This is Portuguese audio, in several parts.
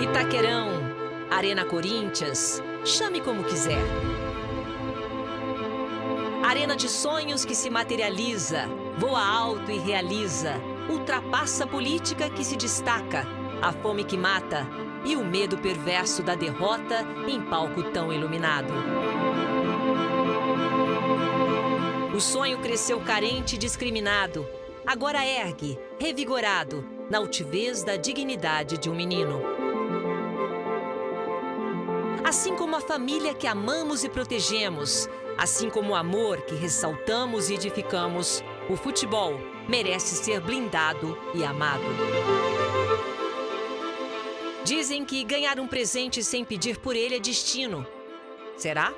Itaquerão, Arena Corinthians, chame como quiser. Arena de sonhos que se materializa, voa alto e realiza, ultrapassa a política que se destaca, a fome que mata e o medo perverso da derrota em palco tão iluminado. O sonho cresceu carente e discriminado, agora ergue, revigorado, na altivez da dignidade de um menino. Assim como a família que amamos e protegemos, assim como o amor que ressaltamos e edificamos, o futebol merece ser blindado e amado. Dizem que ganhar um presente sem pedir por ele é destino. Será?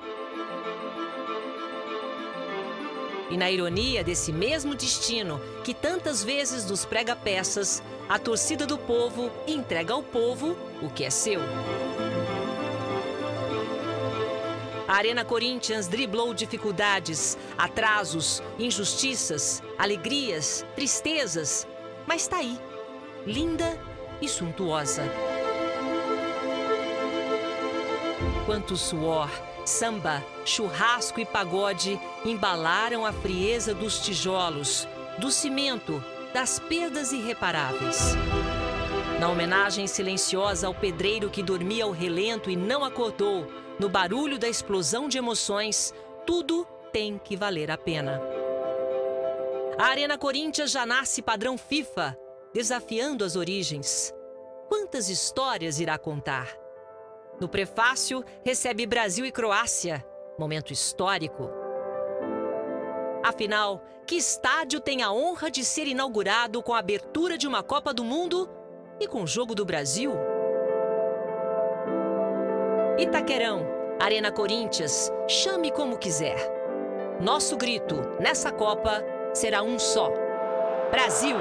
E na ironia desse mesmo destino, que tantas vezes nos prega peças, a torcida do povo entrega ao povo o que é seu. A Arena Corinthians driblou dificuldades, atrasos, injustiças, alegrias, tristezas, mas está aí, linda e suntuosa. Quanto suor, samba, churrasco e pagode embalaram a frieza dos tijolos, do cimento, das perdas irreparáveis. Na homenagem silenciosa ao pedreiro que dormia ao relento e não acordou, no barulho da explosão de emoções, tudo tem que valer a pena. A Arena Corinthians já nasce padrão FIFA, desafiando as origens. Quantas histórias irá contar? No prefácio, recebe Brasil e Croácia, momento histórico. Afinal, que estádio tem a honra de ser inaugurado com a abertura de uma Copa do Mundo e com o Jogo do Brasil? Itaquerão, Arena Corinthians, chame como quiser. Nosso grito nessa Copa será um só: Brasil!